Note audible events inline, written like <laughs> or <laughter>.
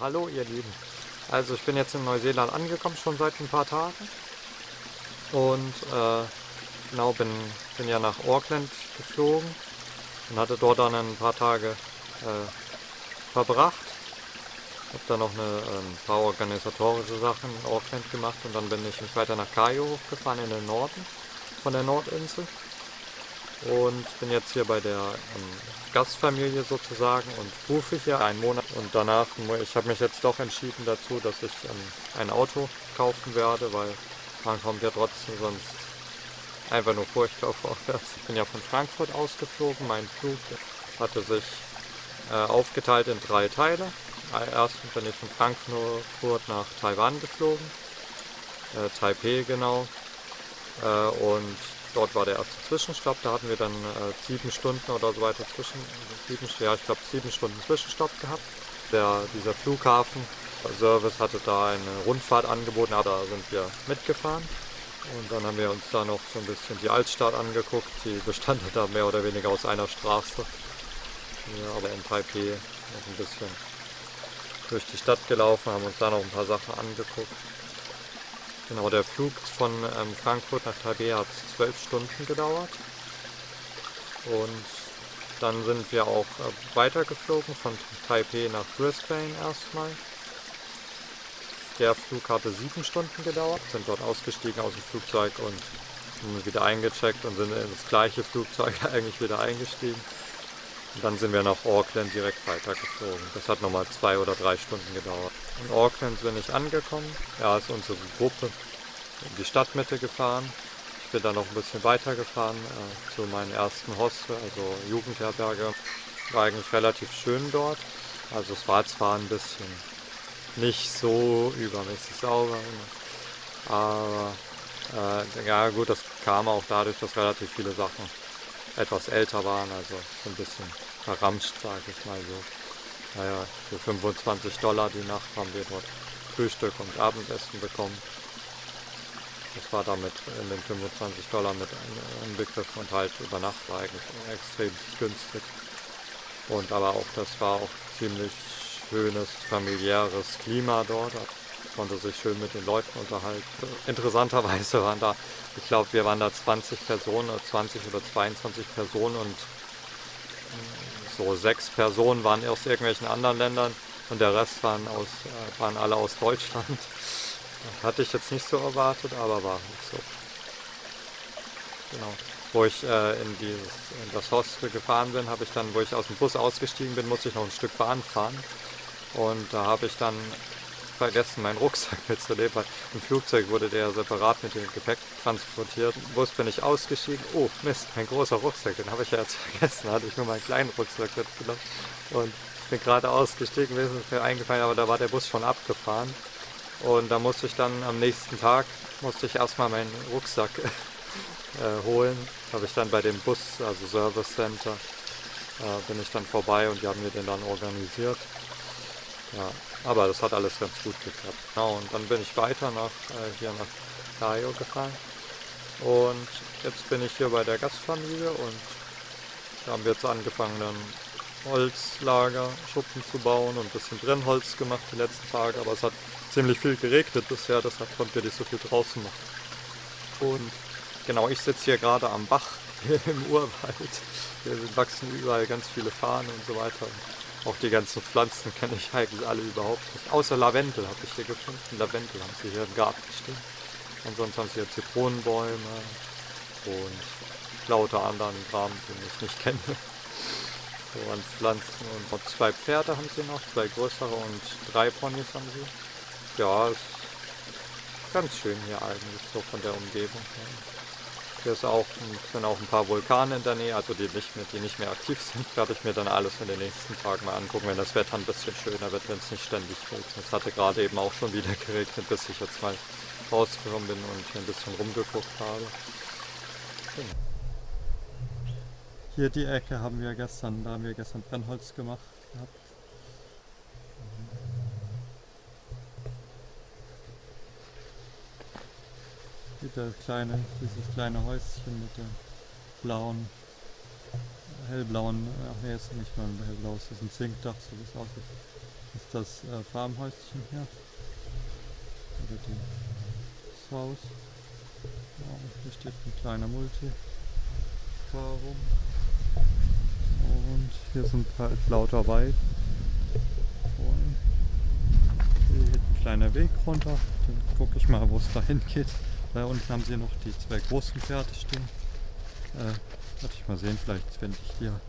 hallo ihr Lieben. Also ich bin jetzt in Neuseeland angekommen, schon seit ein paar Tagen. Und äh, genau, bin, bin ja nach Auckland geflogen und hatte dort dann ein paar Tage äh, verbracht. Habe dann noch eine, ein ähm, paar organisatorische Sachen in Auckland gemacht und dann bin ich mich weiter nach Kayo hochgefahren in den Norden von der Nordinsel und bin jetzt hier bei der ähm, Gastfamilie sozusagen und rufe hier einen Monat und danach, ich habe mich jetzt doch entschieden dazu, dass ich ähm, ein Auto kaufen werde, weil man kommt ja trotzdem sonst einfach nur furchtbar <laughs> vorwärts. Ich bin ja von Frankfurt ausgeflogen, mein Flug hatte sich äh, aufgeteilt in drei Teile. Erst bin ich von Frankfurt nach Taiwan geflogen, äh, Taipei genau, äh, und Dort war der erste Zwischenstopp, da hatten wir dann äh, sieben Stunden oder so weiter zwischen, sieben, ja ich glaube sieben Stunden Zwischenstopp gehabt. Der, dieser Flughafen-Service hatte da eine Rundfahrt angeboten, aber da sind wir mitgefahren. Und dann haben wir uns da noch so ein bisschen die Altstadt angeguckt, die bestand <laughs> da mehr oder weniger aus einer Straße. Ja, aber in Taipei noch ein bisschen durch die Stadt gelaufen, haben uns da noch ein paar Sachen angeguckt. Genau, der Flug von ähm, Frankfurt nach Taipei hat zwölf Stunden gedauert. Und dann sind wir auch äh, weitergeflogen von Taipei nach Brisbane erstmal. Der Flug hatte sieben Stunden gedauert, sind dort ausgestiegen aus dem Flugzeug und wieder eingecheckt und sind in das gleiche Flugzeug <laughs> eigentlich wieder eingestiegen. Und dann sind wir nach Auckland direkt weitergeflogen. Das hat nochmal zwei oder drei Stunden gedauert. In Auckland bin ich angekommen. Ja, ist unsere Gruppe in die Stadtmitte gefahren. Ich bin dann noch ein bisschen weitergefahren äh, zu meinem ersten Hostel, also Jugendherberge. War eigentlich relativ schön dort. Also es war zwar ein bisschen nicht so übermäßig sauber, aber äh, ja gut, das kam auch dadurch, dass relativ viele Sachen etwas älter waren, also so ein bisschen verramscht, sage ich mal so. Naja, für 25 Dollar die Nacht haben wir dort Frühstück und Abendessen bekommen. Das war damit in den 25 Dollar mit inbegriffen und halt über Nacht war eigentlich extrem günstig. Und aber auch das war auch ziemlich schönes familiäres Klima dort. Konnte sich schön mit den Leuten unterhalten. Interessanterweise waren da, ich glaube, wir waren da 20 Personen, 20 oder 22 Personen und so sechs Personen waren aus irgendwelchen anderen Ländern und der Rest waren, aus, äh, waren alle aus Deutschland. Hatte ich jetzt nicht so erwartet, aber war nicht so. Genau. Wo ich äh, in, dieses, in das Hostel gefahren bin, habe ich dann, wo ich aus dem Bus ausgestiegen bin, musste ich noch ein Stück Bahn fahren. Und da habe ich dann vergessen, meinen Rucksack <laughs> mitzunehmen, weil im Flugzeug wurde der separat mit dem Gepäck transportiert. Im Bus bin ich ausgestiegen. Oh, Mist, mein großer Rucksack, den habe ich ja jetzt <laughs> vergessen. Da hatte ich nur meinen kleinen Rucksack mitgenommen. Und bin gerade ausgestiegen, mir ist mir eingefallen, aber da war der Bus schon abgefahren. Und da musste ich dann am nächsten Tag, musste ich erstmal meinen Rucksack <laughs> äh, holen. Habe ich dann bei dem Bus, also Service Center, äh, bin ich dann vorbei und die haben mir den dann organisiert. Ja, aber das hat alles ganz gut geklappt. Genau, und dann bin ich weiter nach, äh, hier nach Cayo gefahren. Und jetzt bin ich hier bei der Gastfamilie und da haben wir jetzt angefangen, dann Holzlager, Schuppen zu bauen und ein bisschen Brennholz gemacht die letzten Tage, aber es hat ziemlich viel geregnet bisher, deshalb konnten wir nicht so viel draußen machen. Und genau, ich sitze hier gerade am Bach <laughs> im Urwald. Hier wachsen überall ganz viele Fahnen und so weiter. Auch die ganzen Pflanzen kenne ich eigentlich alle überhaupt nicht. Außer Lavendel habe ich hier gefunden. Lavendel haben sie hier im Garten stehen. Ansonsten haben sie hier Zitronenbäume und lauter anderen Kram, den ich nicht kenne so an Pflanzen und zwei Pferde haben sie noch, zwei größere und drei Ponys haben sie. Ja, ist ganz schön hier eigentlich, so von der Umgebung. Ist auch, sind auch ein paar Vulkane in der Nähe, also die nicht mehr, die nicht mehr aktiv sind, werde ich mir dann alles in den nächsten Tagen mal angucken, wenn das Wetter ein bisschen schöner wird, wenn es nicht ständig regnet. Es hatte gerade eben auch schon wieder <laughs> geregnet, bis ich jetzt mal rausgekommen bin und hier ein bisschen rumgeguckt habe. Genau. Hier die Ecke haben wir gestern, da haben wir gestern Brennholz gemacht gehabt. Hier kleine, dieses kleine Häuschen mit dem blauen, hellblauen, ach nee, ist nicht mal ein hellblaues, das ist ein Zinkdach, so wie es aussieht. ist das äh, Farmhäuschen hier. Oder die, das Haus. Ja, hier steht ein kleiner Multi. Warum? Und hier sind halt lauter Wald. Hier geht ein kleiner Weg runter. Dann gucke ich mal, wo es dahin geht. Da unten haben sie noch die zwei großen Pferde stehen. Äh, werde ich mal sehen, vielleicht finde ich hier